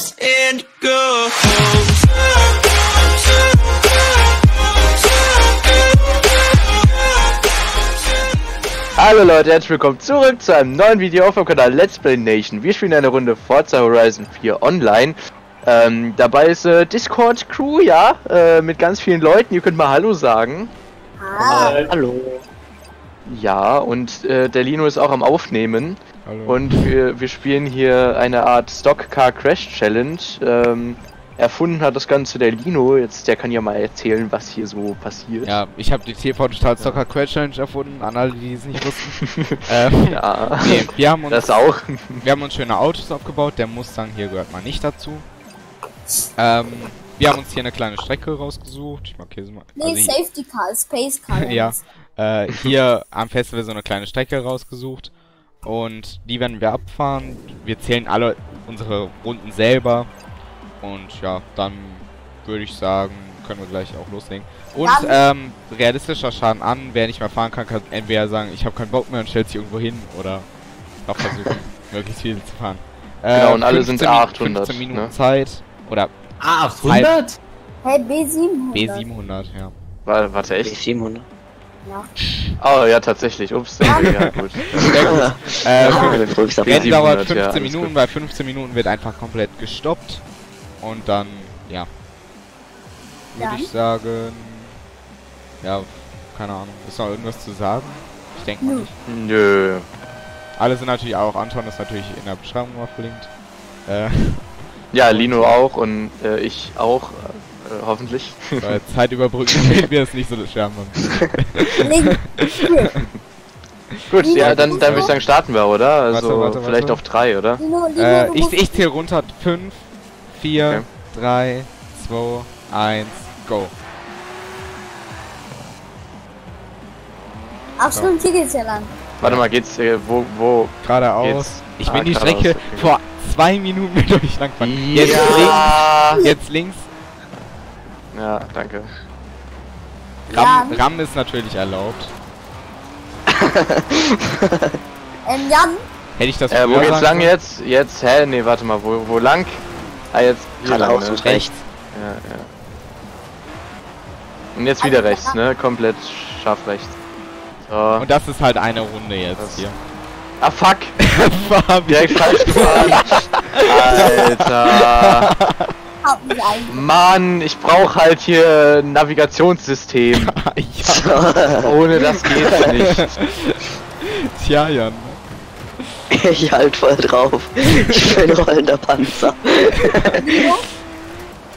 comes and goes. Hallo Leute, herzlich willkommen zurück zu einem neuen Video auf dem Kanal Let's Play Nation. Wir spielen eine Runde Forza Horizon 4 online. Ähm, dabei ist äh, Discord Crew, ja, äh, mit ganz vielen Leuten. Ihr könnt mal Hallo sagen. Hallo. Ja, und äh, der Lino ist auch am Aufnehmen. Hallo. Und wir, wir spielen hier eine Art Stock Car Crash Challenge. Ähm, erfunden hat das Ganze der Lino. Jetzt, der kann ja mal erzählen, was hier so passiert. ja, ich habe die TV Total Soccer Crash Challenge erfunden, an alle, die es nicht wussten. ähm, Ja, nee, wir haben uns das auch. wir haben uns schöne Autos aufgebaut, der Mustang hier gehört mal nicht dazu. Ähm, wir haben uns hier eine kleine Strecke rausgesucht. Ich markiere sie mal. Nee, Also hier- Safety Car, Space Car. ja, äh, hier am Festival so eine kleine Strecke rausgesucht. Und die werden wir abfahren. Wir zählen alle unsere Runden selber. Und ja, dann würde ich sagen, können wir gleich auch loslegen. Und ähm, realistischer Schaden an, wer nicht mehr fahren kann, kann entweder sagen, ich habe keinen Bock mehr und stellt sich irgendwo hin oder noch versuchen, möglichst viel zu fahren. Äh, Genau, und alle sind 15 Min- 800, 15 Minuten ne? Zeit. Oder Ah, 800? Hey, B700. B700, ja. Wa- Warte, echt? 700. Ja. Oh ja, tatsächlich. Ups, ja, gut. Äh, Ja, Rennen 700, dauert 15 ja, Minuten, gut. bei 15 Minuten wird einfach komplett gestoppt. Und dann, ja. Würde ich sagen. Ja, keine Ahnung. Ist noch irgendwas zu sagen? Ich denke mal nicht. Nö. Alle sind natürlich auch, Anton ist natürlich in der Beschreibung mal verlinkt. Äh, Ja, Lino auch und äh, ich auch, äh, hoffentlich. weil Zeit überbrücken, damit wir es nicht so. Link. Hier. Gut, ja, dann, dann würde ich sagen, starten wir, oder? Also Warte, warte, vielleicht warte. auf drei, oder? Lino, Lino, Äh, ich, ich zähle runter. 5, 4, Okay. 3, 2, 1, go. Ach stimmt, hier geht's ja lang. Warte mal, geht's, äh, wo, wo? Geradeaus. Ich Ah, bin die Strecke okay. vor zwei Minuten mit euch langfahren. Jetzt Ja. links. Jetzt links. Ja, danke. Ram. Ram ist natürlich erlaubt. Ähm, Jan, Hätte ich das Äh, wo geht's lang sollen? jetzt? Jetzt, hä? Nee, warte mal, wo, wo lang? Ah, jetzt hier lang, ne? und rechts. Ja, ja. Und jetzt wieder Also, rechts, ne? Komplett scharf rechts. So. Und das ist halt eine Runde jetzt Das- hier. Ah, fuck! Direkt falsch gefahren. Alter. Mann, ich brauche halt hier ein Navigationssystem. ja, Ohne das geht's nicht. tja, Jan. Ich halt voll drauf. Ich bin rollender Panzer.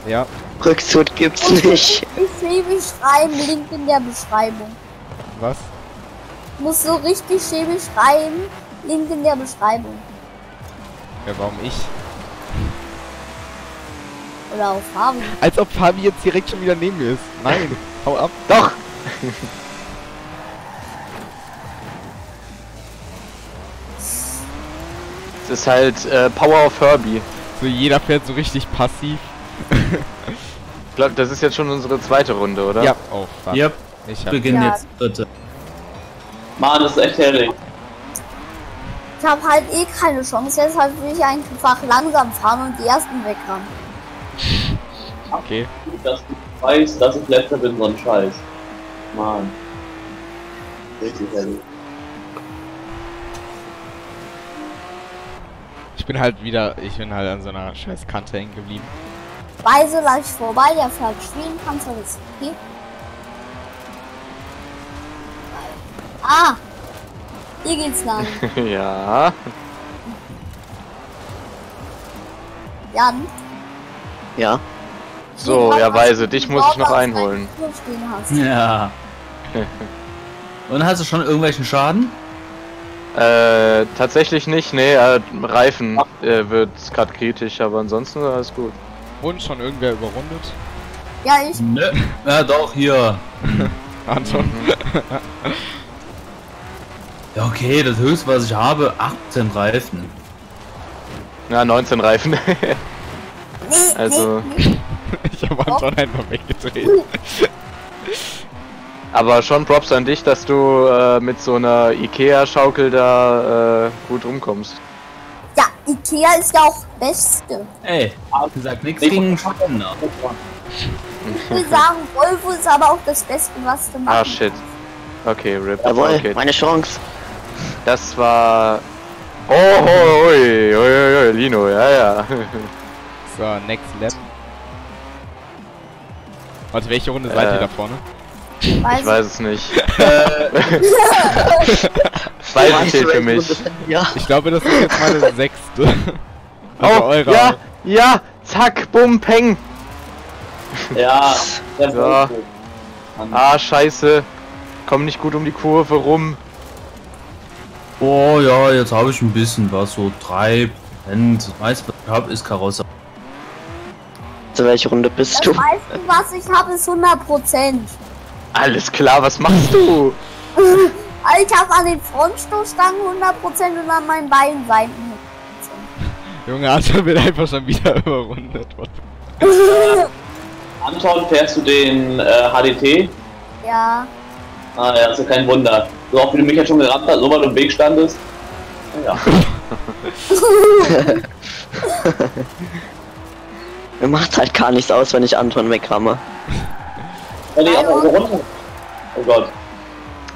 Ja, Rückzug gibt's nicht. ich schäbisch schreiben, Link in der Beschreibung. was? Muss so richtig schäbisch schreiben, Link in der Beschreibung. Ja, warum ich? Oder auf Fabi. Als ob Fabi jetzt direkt schon wieder neben mir ist. Nein, hau ab. Doch! Es ist halt äh, Power of Herbie. So, jeder fährt so richtig passiv. Ich glaube, das ist jetzt schon unsere zweite Runde, oder? Ja, oh, fuck. Yep, Ich hab, beginnen Ja. jetzt dritte. Mann, das ist echt herrlich. Ich habe halt eh keine Chance, deshalb will ich einfach langsam fahren und die ersten wegrammen. Okay. Dass du weißt, dass ich letzter bin, so ein Scheiß. Mann. Richtig herrlich. Ich bin halt wieder, ich bin halt an so einer scheiß Kante hängen geblieben. Weise leicht vorbei, der fährt Schwienpanzer, das ist okay. Ah! Hier geht's lang. ja. Jan. Ja. So, ja, Weise, dich muss ich noch einholen. Ja. Und hast du schon irgendwelchen Schaden? Äh, tatsächlich nicht, nee, äh, Reifen äh, wird gerade kritisch, aber ansonsten alles gut. Und schon irgendwer überrundet? Ja, ich. Nö. Ja, doch, hier. Anton. Ja, okay, das höchste, was ich habe, 18 Reifen. Ja, 19 Reifen. Nee, Also- nee, nee. Ich habe Anton einfach weggedreht. aber schon Props an dich, dass du äh, mit so einer Ikea-Schaukel da äh, gut rumkommst. Ja, Ikea ist ja auch Beste. Ey, sag nichts Nee, gegen Spinner. Ich will sagen, Volvo ist aber auch das Beste, was du machen Ah, shit. Okay, RIP. Jawohl, Okay. meine Chance. Das war... Oh, oh, ui, ui, ui, ui, Lino, ja, ja. So, next lap. Warte, welche Runde seid Äh, ihr da vorne? Weiß Ich weiß es nicht. Äh, Zwei Weißt du, zählt für mich. Ja, Ich glaube, das ist jetzt meine sechste. Also Oh, eure. ja, ja, zack, bumm, peng. Ja. Volvo. Mann. Ah, scheiße. Komm nicht gut um die Kurve rum. oh ja, jetzt habe ich ein bisschen was, so 3%. Das meiste, was ich habe, ist Karosse. Zu welcher Runde bist Das du? meiste, was ich habe, ist 100 Prozent. Alles klar, was machst du? Ich habe an den Frontstoßstangen 100 Prozent und an meinen beiden Seiten 100 Junge, Anton wird einfach schon wieder überrundet. Anton, fährst du den äh, HDT? Ja. Ah ja, ist ja kein Wunder. So oft wie du mich ja schon gerannt hast, so weit im Weg standest. Ja. Mir macht halt gar nichts aus, wenn ich Anton wegramme. Runter. Oh Gott.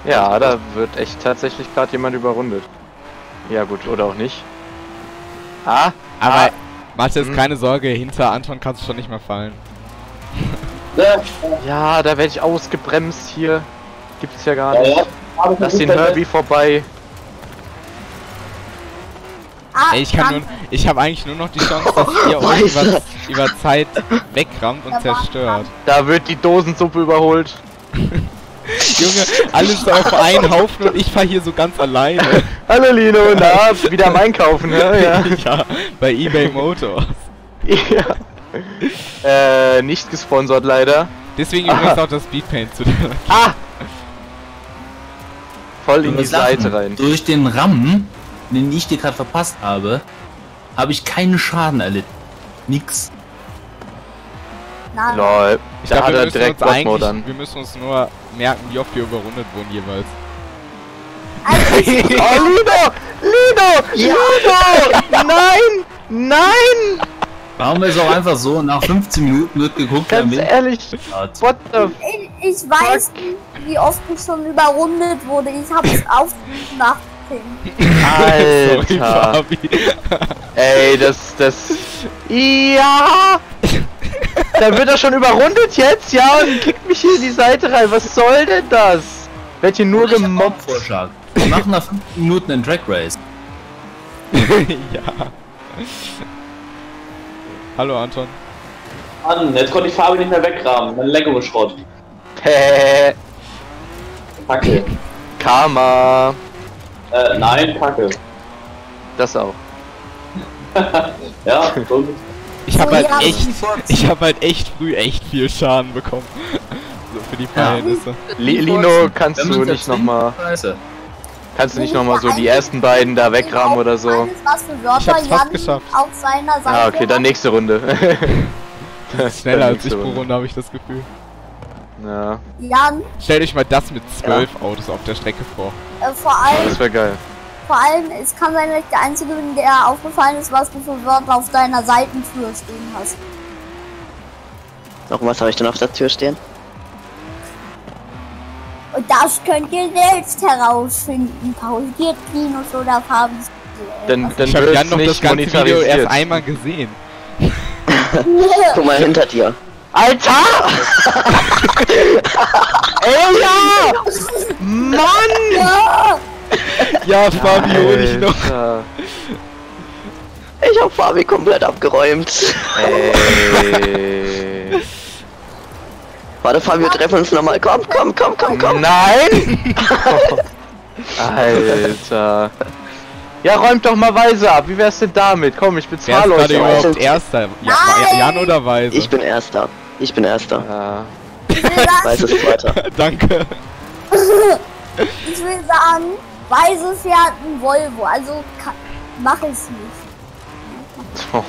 Ja, da wird echt tatsächlich gerade jemand überrundet. Ja gut, oder auch nicht. Ah, Aber ah, mach dir jetzt Hm. keine Sorge, hinter Anton kannst du schon nicht mehr fallen. Ja, da werde ich ausgebremst hier. Gibt's ja gar Ja, nicht. Lass den Herbie vorbei. Ah, Ey, ich kann nur, ich habe eigentlich nur noch die Chance, dass ihr euch über, über Zeit wegrammt und zerstört. Da wird die Dosensuppe überholt. Junge, alles auf einen Haufen und ich fahr hier so ganz alleine. Hallo Lino, na, wieder am Einkaufen, ne? Ja. ja, bei eBay Motors. ja. Äh, nicht gesponsert leider. Deswegen übrigens auch das Speedpaint zu der. Ah! Voll in die Seite rein. Durch den Rammen, den ich dir gerade verpasst habe, habe ich keinen Schaden erlitten. Nix. Nein. Lol. Ich Da wir er müssen direkt uns an. wir müssen uns nur merken, wie oft wir überrundet wurden jeweils. Also, Oh, Lino! Lino! Lino! Nein! Nein! Warum ist auch einfach so, nach 15 Minuten wird geguckt, wer Ganz wen ehrlich, hat. what the ich, ich weiß nicht, wie oft ich schon überrundet wurde. Ich habe es nachdenken. Sorry, Alter! Fabi. Ey, das, das... Ja! Da wird er schon überrundet jetzt, ja, und kickt mich hier in die Seite rein. Was soll denn das? Werd hier nur Ich gemobbt. Vorschlag. Wir machen nach 15 Minuten einen Drag Race. ja. Hallo Anton. Mann, jetzt konnte ich Fabi nicht mehr weggraben. Mein Lego Schrott. Hä? Kacke. Karma. Äh, nein, Kacke. Das auch. Ja, so. Ich habe halt ja. echt, ich habe halt echt früh echt viel Schaden bekommen. So für die Verhältnisse. Li Lino, kannst du nicht nochmal, kannst du nicht nochmal so die ersten beiden da wegrammen oder so? Alles, was für Ich Wörter hab's fast Jan geschafft. auf seiner Seite Ah, okay, dann nächste Runde. Schneller als ich pro Runde. Runde habe ich das Gefühl. Ja, Jan, Stellt euch mal das mit zwölf Autos auf der Strecke vor. äh, vor allem, das wäre geil. vor allem, es kann sein, dass ich der Einzige bin, der aufgefallen ist, was du für Wörter auf deiner Seitentür stehen hast. Noch was habe ich denn auf der Tür stehen? Und das könnt ihr selbst herausfinden. Pausiert Linus oder Fabi. Dann, dann ich habe Jan noch das nicht ganze Video erst einmal gesehen. Guck mal hinter dir. Alter! Ey, ja! Mann! Ja, Ja, Fabi hol ich noch. Alter. Ich hab Fabi komplett abgeräumt. Ey. Warte, Fabi, wir treffen uns nochmal. Komm, komm, komm, komm, komm. Nein! Alter. Ja, räumt doch mal Weise ab. Wie wär's denn damit? Komm, ich Wer ist bezahle euch. aber. überhaupt Erster? Ja, Nein! Jan oder Weise? Ich bin Erster. Ich bin Erster. Ja. ich will sagen, Weiß ist Zweiter. Danke. ich will sagen, Weise fährt ein Volvo, also kann, mach es nicht.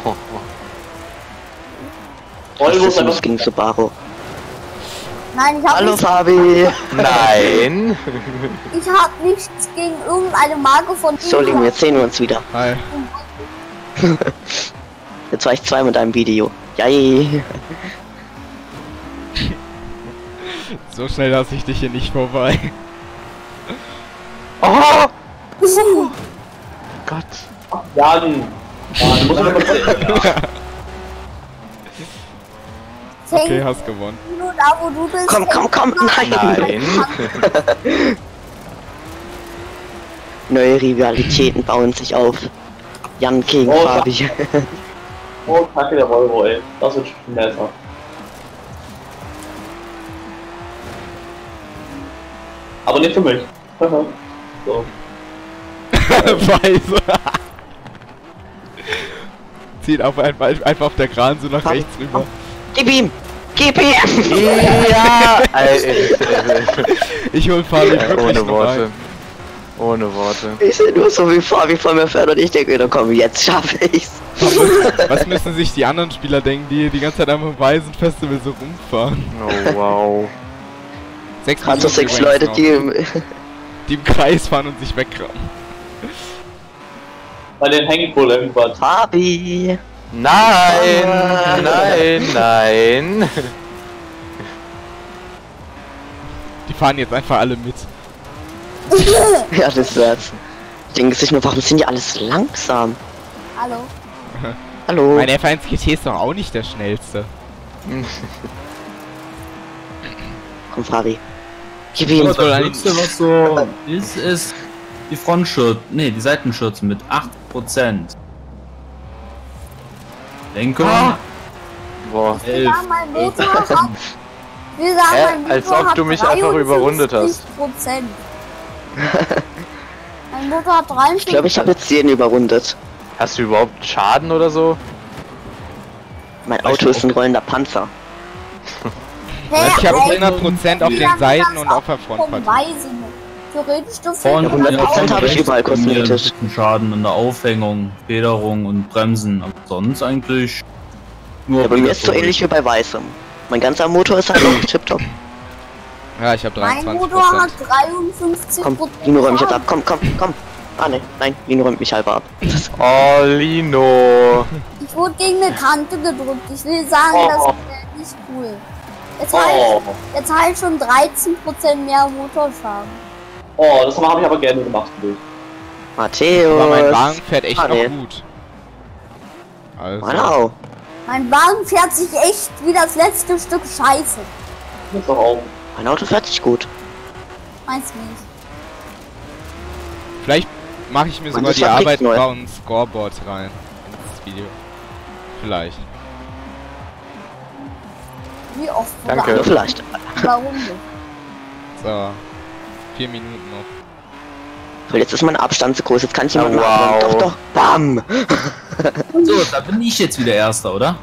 Volvo ist ist einfach gegen Subaru? Nein, ich habe Hallo, nichts, Fabi. Nein. ich hab nichts gegen irgendeine Marke von So, Lieben, jetzt sehen wir uns wieder. Hi. Jetzt war ich zweimal in deinem Video. Yay. So schnell lasse ich dich hier nicht vorbei. Oh Gott. Jan! Mann, muss man Okay, hast gewonnen. Nur da, wo du bist. Komm, komm, komm, nein. Nein. Neue Rivalitäten bauen sich auf. Jan gegen Oh, Fabi. Oh, kacke der Volvo, ey. Das wird schon besser. Aber nicht für mich. so. Weise. Zieht auf einfach, einfach auf der Kran so nach rechts rüber. Gib ihm! Gib ihm! Ja! Ich hol Fabi äh, wirklich ohne Worte. ein. Ohne Worte. Ich sehe nur so wie Fabi vor mir fährt und ich denke, na komm, jetzt schaffe ich's. Was müssen sich die anderen Spieler denken, die die ganze Zeit am Waisenfestival so rumfahren? Oh wow. Sechs Also Minuten sechs Leute, noch, die im, die im Kreis fahren und sich wegrammen. Bei den hängt wohl irgendwas. Fabi! Nein! Nein, nein! Die fahren jetzt einfach alle mit. Ja, das wär's. Ich denke sich nur, warum sind die alles langsam? Hallo. Hallo? Mein F1 GT ist doch auch nicht der schnellste. Komm, Fabi. Gib ihm! Das Das wohl ein- Schlimmste, was so ist, ist die Frontschürze, nee, die Seitenschürzen mit 8%. Lenkung, Ah. Boah. 11. Ja, mein Motor hat. Wir sagen, mein Motor Als ob du mich einfach überrundet hast. 53%. mein Motor hat 53%. Ich glaube, ich habe jetzt jeden überrundet. Hast du überhaupt Schaden oder so? Mein Auto ist ein rollender Panzer. Hey, ich habe ey, 100% auf den Seiten und auf der Frontpartie. Theoretisch dürfte Vorne das Prozent auch- habe ich überall kosmetisch. Schaden an der Aufhängung, Federung und Bremsen, aber sonst eigentlich nur Ja, bei mir ist so ähnlich wie bei Weißem. Mein ganzer Motor ist halt noch tipptopp. Ja, ich habe Mein 23%. Motor hat 53%. Komm, Lino räumt mich jetzt ab. Komm, komm, komm. Ah, ne, nein, Lino räumt mich halber ab. Oh, Lino. Ich wurde gegen eine Kante gedrückt. Ich will sagen, Oh. das wäre nicht cool. Jetzt halt, Oh, jetzt halt schon 13% mehr Motorschaden. Oh das habe ich aber gerne gemacht für dich. Matthäus. Aber mein Wagen fährt echt Ah, noch gut. Also, Wow. Mein Wagen fährt sich echt wie das letzte Stück Scheiße. Muss doch auch. Mein Auto fährt sich gut. Meinst du nicht? vielleicht mache ich mir sogar die Arbeit neu. über ein Scoreboard rein. Ins Video. Vielleicht. Wie oft? Danke. Vielleicht. Warum? So. Vier Minuten noch. So, jetzt ist mein Abstand zu groß. Jetzt kann ich jemanden Oh, wow. Doch, doch. Bam. So, da bin ich jetzt wieder Erster, oder?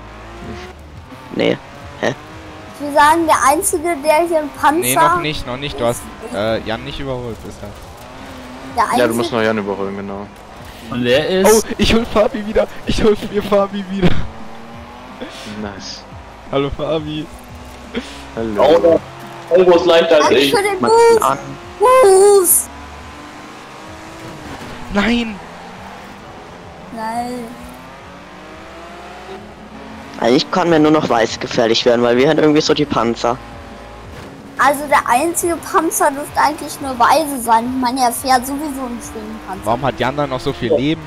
Nee. Ich will sagen, der Einzige, der hier einen Panzer... Nee, noch nicht, noch nicht. Du hast äh, Jan nicht überholt bisher. Der Einzige, Ja, du musst noch Jan überholen, genau. Und der ist. Oh, ich hol Fabi wieder. Ich hol mir Fabi wieder. Nice. Hallo Fabi. Hallo. Auto. Volvo ist leichter als ich. an. Boost! Nein! Nein. Eigentlich kann mir nur noch weiß gefährlich werden, weil wir haben irgendwie so die Panzer. Also der einzige Panzer dürfte eigentlich nur Weise sein. Ich meine, er fährt sowieso einen schönen Panzer. Warum hat Jan dann noch so viel Leben?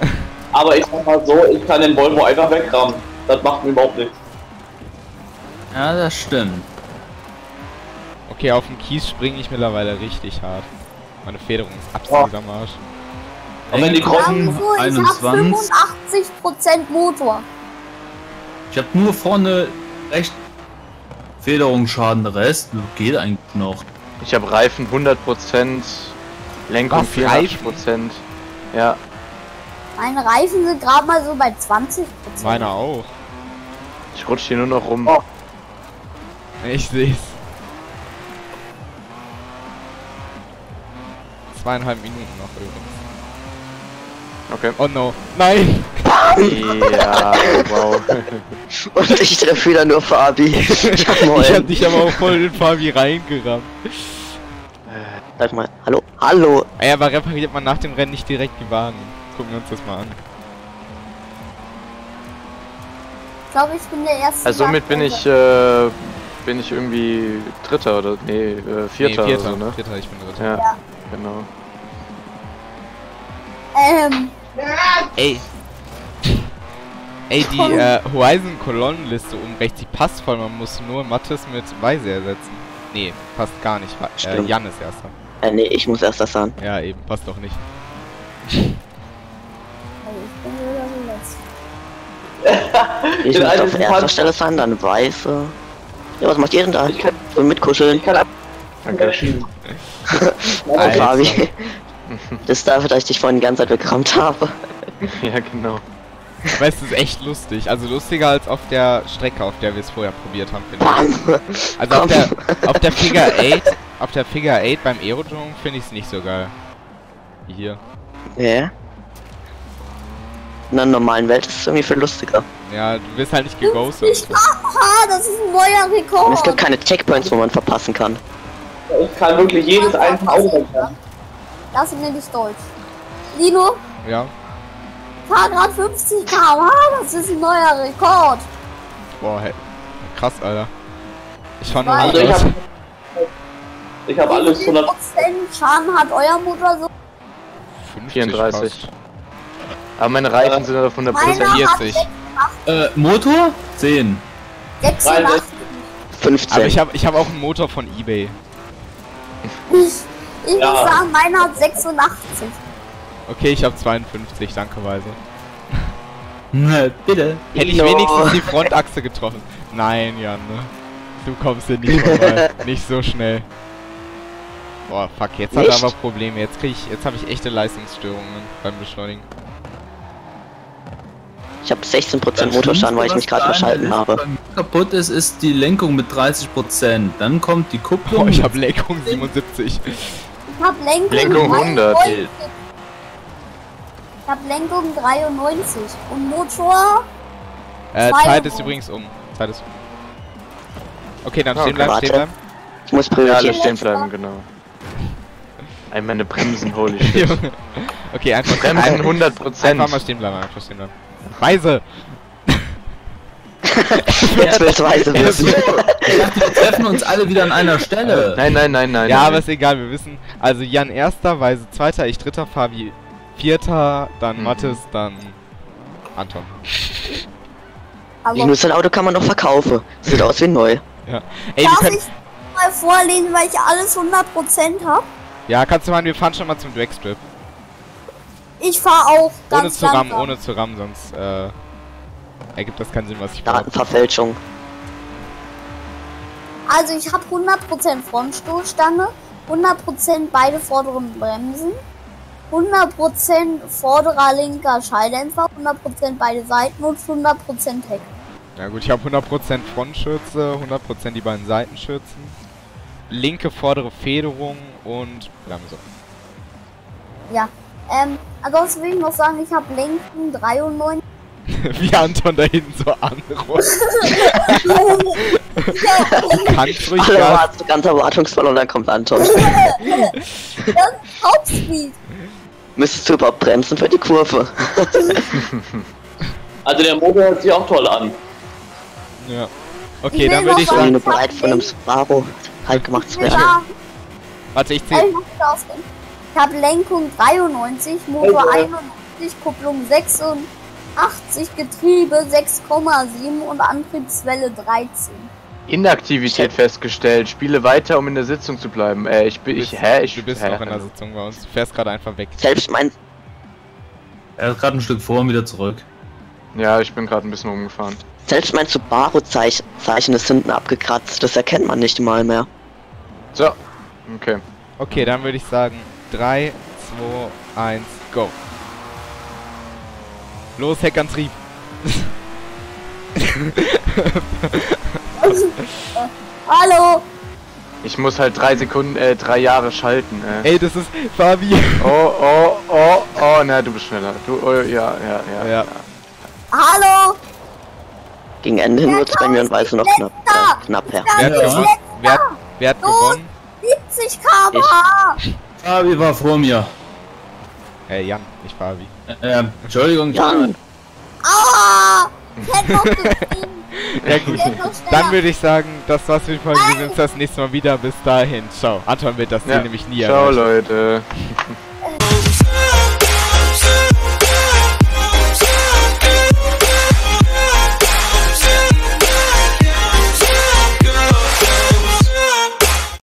Aber ich sag mal so, ich kann den Volvo einfach wegrammen. Das macht mir überhaupt nichts. Ja, das stimmt. Okay, auf dem Kies springe ich mittlerweile richtig hart. Meine Federung ist absolut am Arsch. Und wenn die Sagen so, ich habe 21. 85% Motor. Ich habe nur vorne recht Federungsschaden, der Rest geht eigentlich noch. Ich habe Reifen 100%, Lenkung Was, 84%. Ja, Meine Reifen sind gerade mal so bei 20%. Meiner auch. ich rutsche hier nur noch rum. Oh. Ich seh's. Zweieinhalb Minuten noch übrigens. Okay. Oh no. Nein! Ja, wow. Und ich treffe wieder nur Fabi. Ich hab Ich dich aber auch voll in Fabi reingerammt. Sag mal, hallo? Hallo? Ey, aber repariert man nach dem Rennen nicht direkt die Wagen? Gucken wir uns das mal an. glaube, ich bin der erste. Also somit bin ich, äh, bin ich irgendwie Dritter oder, nee, äh, Vierter, nee, vierter, oder so, ne? vierter, ich bin dritter. Ja, genau. Ähm, Ey. Ey, die äh, Horizon-Kolonnenliste rechts, die passt voll. Man muss nur Mattes mit Weise ersetzen. Nee, passt gar nicht. Äh, Stimmt. Jan ist erster. Äh, nee, ich muss erst das sagen. Ja, eben, passt doch nicht. also ich muss auf erster Stelle sein, dann weiße. Ja, was macht ihr denn da? Ich kann- mitkuscheln. Ich kann ab. Danke. Alter. Fabi. Das ist dafür, dass ich dich vorhin die ganze Zeit weggerammt habe. Ja, genau. Aber es ist echt lustig. Also lustiger als auf der Strecke, auf der wir es vorher probiert haben, finde ich. Also auf der, auf der Figure 8, auf der Figure 8 beim Aerodrome finde ich es nicht so geil. Wie hier. Ja. In einer normalen Welt ist es irgendwie viel lustiger. Ja, du wirst halt nicht geghostet. Ich, aha, das ist ein neuer Und es Rekord. gibt keine Checkpoints, wo man verpassen kann. Ich kann wirklich jedes einzelne Auto wegfahren. Lass mir nicht Deutsch. Lino, Ja. fahr grad 50 km/h, das ist ein neuer Rekord. Boah, hey. krass, Alter. Ich fand nur Also ich das. hab. Ich habe alles Wie viel 100. Prozent Schaden hat euer Motor so? 50 34. fast. Aber meine Reifen sind auf 100%. Meiner hat 40. Äh, Motor? 10. 86. 15. Aber ich habe ich hab auch einen Motor von eBay. Ich, ich Ja. muss sagen, meiner hat 86. Okay, ich habe 52, danke Weise. Ne, bitte. Hätte ich No. wenigstens die Frontachse getroffen. Nein, Jan, ne? Du kommst hier nicht vorbei. nicht so schnell. Boah, fuck, jetzt hat er Nicht? aber Probleme. Jetzt krieg ich, jetzt habe ich echte Leistungsstörungen beim Beschleunigen. Ich habe 16% Motorschaden, weil ich mich gerade verschalten habe. Kaputt ist, ist die Lenkung mit 30%. Dann kommt die Kupplung. Boah, ich habe Lenkung 77. Ich hab Lenkung, Lenkung 100. 93. Ich hab Lenkung 93. Und Motor, Äh, Zeit ist übrigens um. Zeit ist um. Okay, dann stehen bleiben, stehen bleiben. Ich muss Ja, alle priorisieren. stehen bleiben, genau. Ey, meine Bremsen, holy shit. Okay, einfach, Bremsen ein, 100%. einfach mal stehen bleiben, einfach stehen bleiben. Weise! Jetzt willst du weise wissen. Wir treffen uns alle wieder an einer Stelle. Nein, nein, nein, nein. Ja, nein. aber ist egal, wir wissen. Also Jan erster, Weise zweiter, ich dritter, Fabi vierter, dann Mhm. Mathis, dann Anton. Ich also muss das Auto kann man noch verkaufen. Sieht aus wie neu. Ja. Ey, darf können. ich mal vorlesen, weil ich alles 100% hab? Ja, kannst du mal, wir fahren schon mal zum Dragstrip. Ich fahr auch ganz Ohne zu rammen, langsam. ohne zu rammen, sonst äh, ergibt das keinen Sinn, was ich brauche. Datenverfälschung. Also ich habe 100% Frontstoßstange, 100% beide vorderen Bremsen, 100% vorderer linker Schalldämpfer, 100% beide Seiten und 100% Heck. Ja gut, ich habe 100% Frontschürze, 100% die beiden Seitenschürzen, linke vordere Federung und Bremse. Ja. Ähm, ansonsten will ich noch sagen, ich habe Lenken 93. Wie Anton da hinten so anrollt. Kannst ruhig Alle ganz erwartungsvoll und dann kommt Anton. Hauptspeed. Müsstest du überhaupt bremsen für die Kurve? Also der Motor hört sich auch toll an. Ja. Ich Okay, dann würde ich Ich bin sagen- bereit von einem Subaru halt gemacht zu Ich werden. habe Warte, ich zähle. Ich habe Lenkung 93, Motor Okay. 91, Kupplung 86, Getriebe 6,7 und Antriebswelle 13. Inaktivität festgestellt. Spiele weiter, um in der Sitzung zu bleiben. Äh, ich bin. Ich, hä? Ich du bist hä? noch in der Sitzung bei uns. Du fährst gerade einfach weg. Selbst mein Er ist gerade ein Stück vor und wieder zurück. Ja, ich bin gerade ein bisschen rumgefahren. selbst mein Subaru-Zeichen Zeichen ist hinten abgekratzt. Das erkennt man nicht mal mehr. So. Okay. Okay, dann würde ich sagen 3, 2, 1, go. Los, Heckantrieb. Hallo! Ich muss halt drei Sekunden, äh, drei Jahre schalten. Äh. Ey, das ist Fabi. Oh, oh, oh, oh, na, du bist schneller. Du, oh, ja, ja, ja. Ja. Hallo! Gegen Ende hin wird es bei mir und Weise noch knapp, äh, knapp her. Ja, Wer hat? Wer, hat- wer hat gewonnen? 70 km/h! Fabi war vor mir. Äh, Jan, nicht Fabi. Äh, Entschuldigung, Jan, Aua! Noch gewinnen. Ja gut. Dann würde ich sagen, das war's für die Folge. Wir sehen uns das nächste Mal wieder. Bis dahin. Ciao. Anton wird das Ziel Ja. nämlich nie Ciao, erreichen. Leute.